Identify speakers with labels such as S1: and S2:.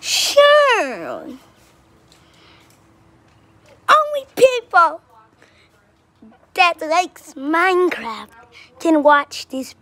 S1: Sure. Only people that likes Minecraft can watch this